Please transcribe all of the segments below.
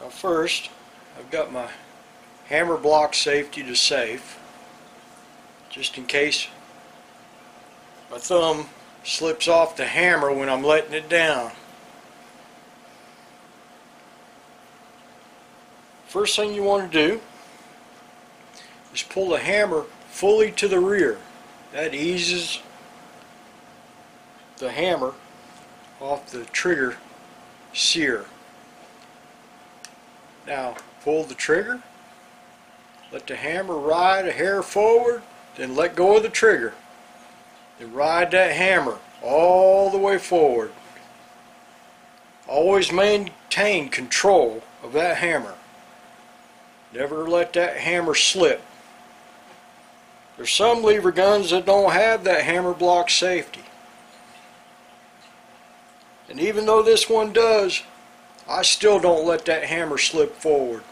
Now first, I've got my hammer block safety to safe, just in case my thumb slips off the hammer when I'm letting it down. First thing you want to do is pull the hammer fully to the rear. That eases the hammer off the trigger sear. Now pull the trigger, let the hammer ride a hair forward, then let go of the trigger. Then ride that hammer all the way forward. Always maintain control of that hammer. Never let that hammer slip. There's some lever guns that don't have that hammer block safety. And even though this one does, I still don't let that hammer slip forward.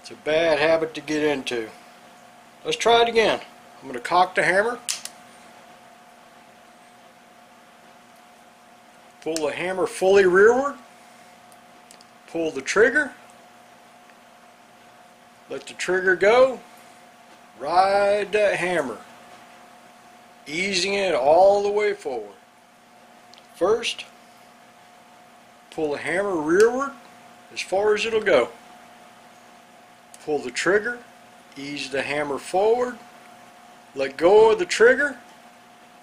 It's a bad habit to get into. Let's try it again. I'm going to cock the hammer. Pull the hammer fully rearward. Pull the trigger. Let the trigger go. Ride that hammer. Easing it all the way forward. First, pull the hammer rearward as far as it'll go. Pull the trigger, ease the hammer forward, let go of the trigger,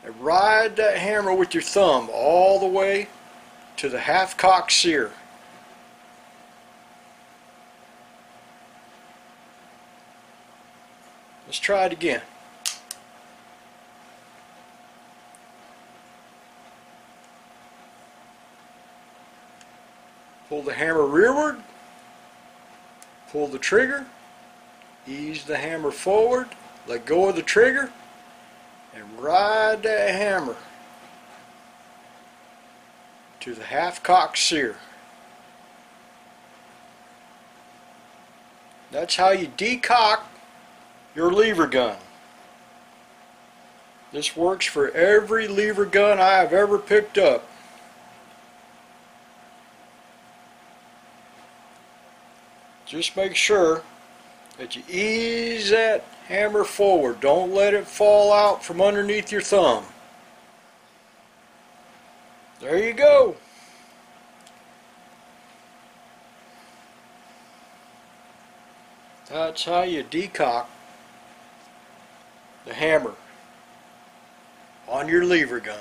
and ride that hammer with your thumb all the way to the half cock sear. Let's try it again. Pull the hammer rearward, pull the trigger, ease the hammer forward, let go of the trigger, and ride that hammer to the half cock sear. That's how you decock your lever gun. This works for every lever gun I have ever picked up. Just make sure that you ease that hammer forward. Don't let it fall out from underneath your thumb. There you go. That's how you decock the hammer on your lever gun.